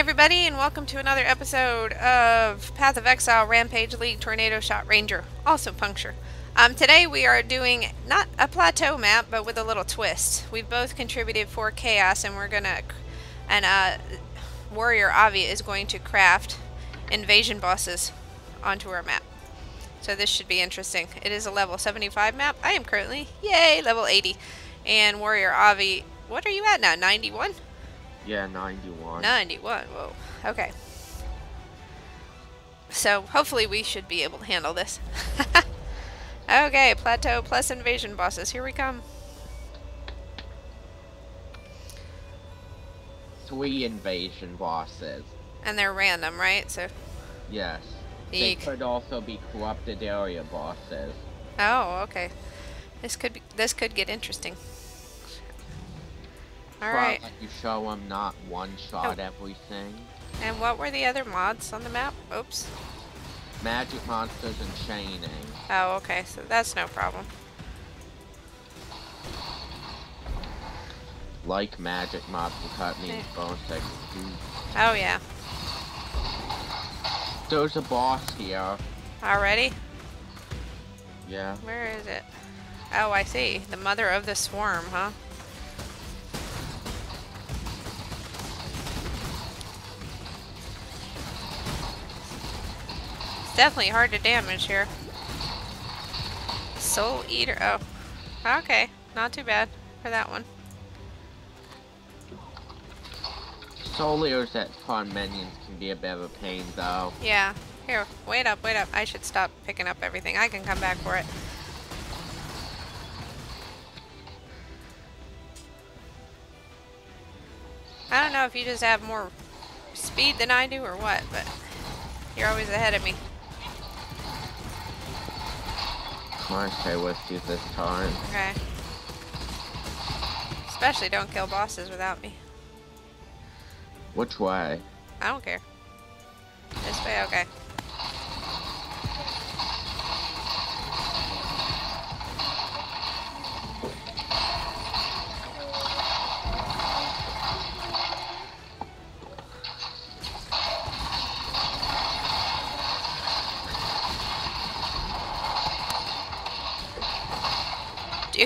everybody, and welcome to another episode of Path of Exile Rampage League Tornado Shot Ranger, also Puncture. Um, today we are doing not a plateau map, but with a little twist. We've both contributed for Chaos, and we're gonna, and uh, Warrior Avi is going to craft invasion bosses onto our map. So this should be interesting. It is a level 75 map. I am currently, yay, level 80. And Warrior Avi, what are you at now, 91? Yeah, 91. 91, whoa. Okay. So, hopefully we should be able to handle this. okay, plateau plus invasion bosses. Here we come. Three invasion bosses. And they're random, right? So, Yes. They could also be corrupted area bosses. oh, okay. This could be, this could get interesting. All right. Let you show them not one shot Oh. everything. And what were the other mods on the map? Oops. Magic monsters and chaining. Oh, okay. So that's no problem. Like magic mobs will cut me Eh. bones like. Oh, yeah. There's a boss here. Already? Yeah. Where is it? Oh, I see. The mother of the swarm, huh? Definitely hard to damage here. Soul Eater. Oh. Okay. Not too bad for that one. Soul Eaters that spawn minions can be a bit of a pain though. Yeah. Here. Wait up, wait up. I should stop picking up everything. I can come back for it. I don't know if you just have more speed than I do or what, but you're always ahead of me. I stay with you this time. Okay. Especially don't kill bosses without me. Which way? I don't care. This way, okay.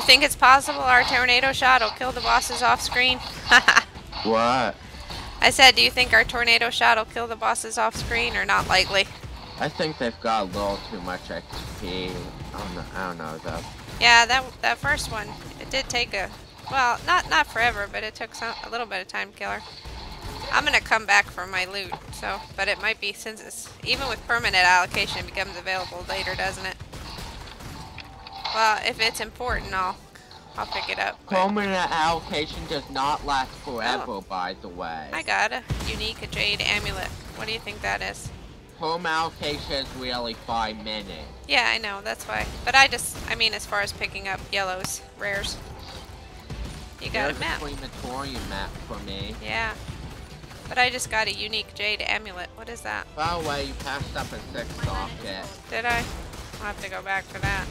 Think it's possible our tornado shot will kill the bosses off screen? What? I said, do you think our tornado shot will kill the bosses off screen or not likely? I think they've got a little too much XP. I don't know, I don't know though. Yeah, that that first one, it did take a, well, not not forever, but it took some a little bit of time to kill her. I'm gonna come back for my loot, so, but it might be since it's even with permanent allocation, it becomes available later, doesn't it? Well, if it's important, I'll I'll pick it up. but Permanent allocation does not last forever, Oh. by the way. I got a unique jade amulet. What do you think that is? Home allocation is really five minutes. Yeah, I know, that's why. But I just, I mean, as far as picking up yellows, rares. You got There's a map. a crematorium map for me. Yeah. But I just got a unique jade amulet. What is that? By the way, you passed up a six socket. Did I? I'll have to go back for that.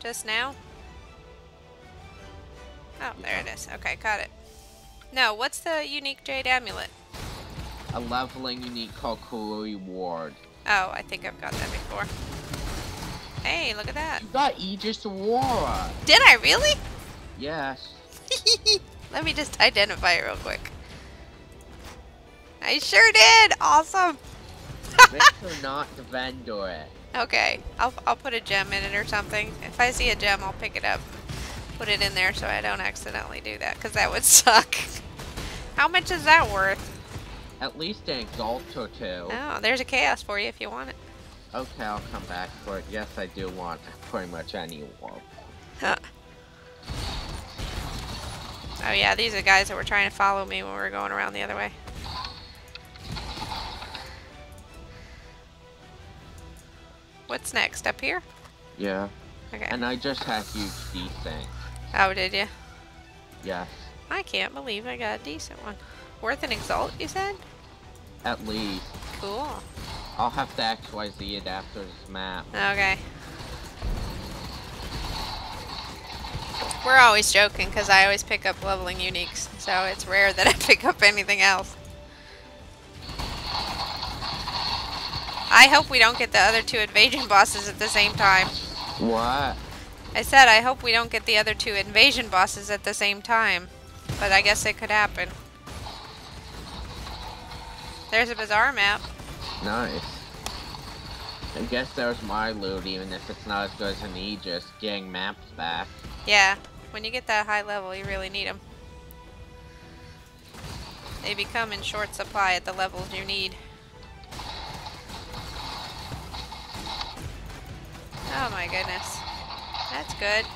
Just now? Oh, there it is. Okay, got it. No, what's the unique jade amulet? A leveling unique called Karui Ward. Oh, I think I've got that before. Hey, look at that. You got Aegis Aurora. Did I really? Yes. Let me just identify it real quick. I sure did! Awesome! Victor not the vendor it. Okay, I'll, I'll put a gem in it or something. If I see a gem, I'll pick it up. Put it in there so I don't accidentally do that, because that would suck. How much is that worth? At least an exalt or two. Oh, there's a chaos for you if you want it. Okay, I'll come back for it. Yes, I do want pretty much any war. Huh. Oh yeah, these are guys that were trying to follow me when we were going around the other way. What's next? Up here? Yeah. Okay. And I just had huge desync. Oh, did you? Yes. I can't believe I got a decent one. Worth an exalt, you said? At least. Cool. I'll have to XYZ it after this map. Okay. We're always joking because I always pick up leveling uniques. So it's rare that I pick up anything else. I hope we don't get the other two invasion bosses at the same time. What? I said I hope we don't get the other two invasion bosses at the same time. But I guess it could happen. There's a bizarre map. Nice. I guess there's my loot, even if it's not as good as an Aegis, getting maps back. Yeah, when you get that high level, you really need them. They become in short supply at the levels you need. Oh my goodness. That's good.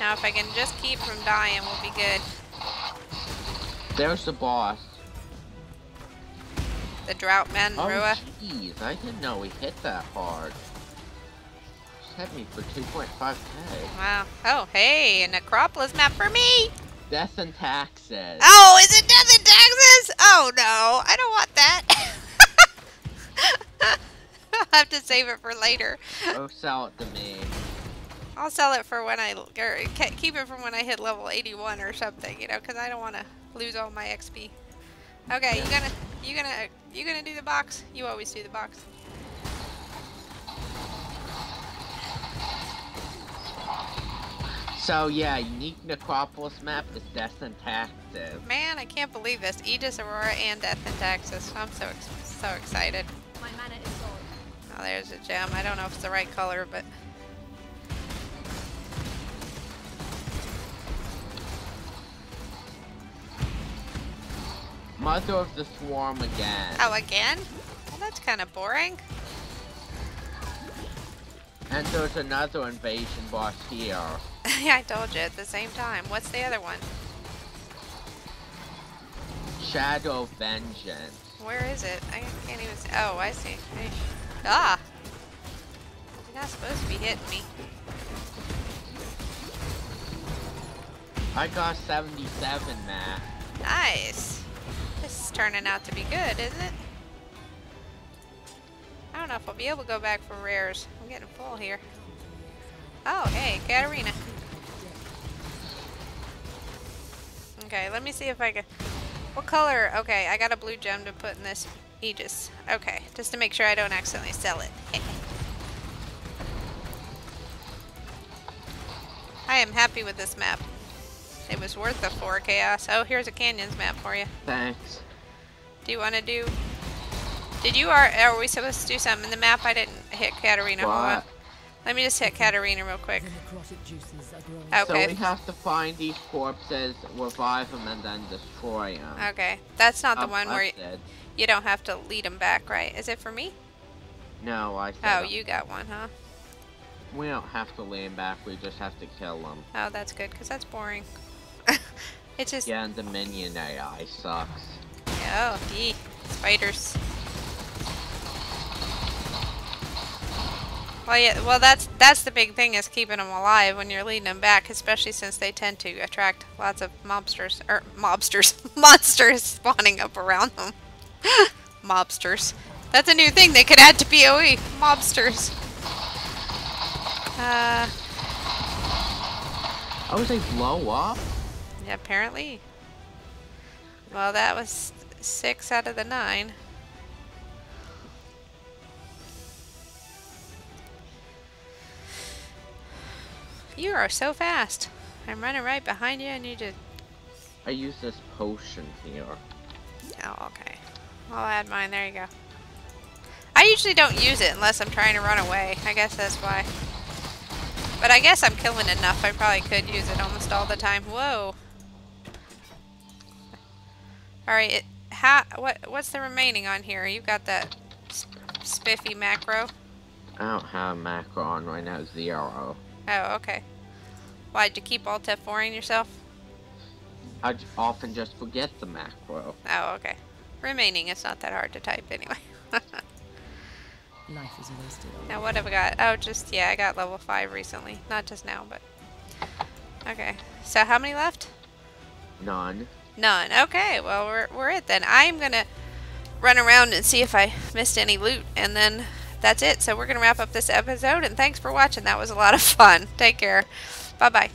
Now if I can just keep from dying, we'll be good. There's the boss. The Drought Man, Oh, Rua. jeez, I didn't know he hit that hard. Just hit me for 2.5k. Wow. Oh, hey, a Necropolis map for me! Death and taxes. Oh, is it Death in Texas? Oh no, I don't want that. I'll have to save it for later. Oh, sell it to me. I'll sell it for when I or keep it from when I hit level 81 or something, you know, because I don't want to lose all my XP. Okay, you gonna you gonna you gonna do the box? You always do the box. So yeah, unique Necropolis map is Death and taxes. Man, I can't believe this. Aegis, Aurora, and Death in Texas. I'm so ex so excited. My mana is gone. Oh, there's a gem. I don't know if it's the right color, but Mother of the Swarm again. oh, again? Well, that's kind of boring. And there's another invasion boss here. yeah, I told you at the same time. What's the other one? Shadow Vengeance. Where is it? I can't even see. Oh, I see. Hey. Ah! You're not supposed to be hitting me. I got 77 Matt. Nice. This is turning out to be good, isn't it? I don't know if I'll be able to go back for rares. I'm getting full here. Oh, hey, Catarina. Okay, let me see if I can... What color? Okay, I got a blue gem to put in this Aegis. Okay, just to make sure I don't accidentally sell it. I am happy with this map. It was worth the 4 chaos. Oh, here's a canyons map for you. Thanks. Do you want to do... Did you... Are, are we supposed to do something in the map? I didn't hit Catarina. What? Let me just hit Catarina real quick. The necrotic juices are growing. Okay. So we have to find these corpses, revive them, and then destroy them. Okay. That's not the one where you, Busted. You don't have to lead them back, right? Is it for me? No, I Oh, said uh, you got one, huh? we don't have to lead them back. We just have to kill them. Oh, that's good, because that's boring. it's just... Yeah, and the minion AI sucks. Oh, yee. Spiders. Well, yeah. Well, that's that's the big thing is keeping them alive when you're leading them back, especially since they tend to attract lots of mobsters or mobsters, monsters spawning up around them. mobsters. That's a new thing they could add to PoE. Mobsters. Uh, Oh, they blow up? yeah, apparently. Well, that was six out of the nine. You are so fast. I'm running right behind you I need to... I use this potion here. Oh, okay. I'll add mine. There you go. I usually don't use it unless I'm trying to run away. I guess that's why. But I guess I'm killing enough. I probably could use it almost all the time. Whoa. Alright, it, how, what, what's the remaining on here? You've got that spiffy macro. I don't have a macro on right now, zero. Oh, okay. Why'd you keep alt F4ing yourself? I often just forget the macro. Oh, okay. Remaining, it's not that hard to type anyway. Life is wasted Now what have I got? Oh, just, yeah, I got level 5 recently. Not just now, but... Okay. So how many left? None. None. Okay, well, we're, we're it then. I'm gonna run around and see if I missed any loot, and then that's it. So we're gonna wrap up this episode, and thanks for watching. That was a lot of fun. Take care. Bye-bye.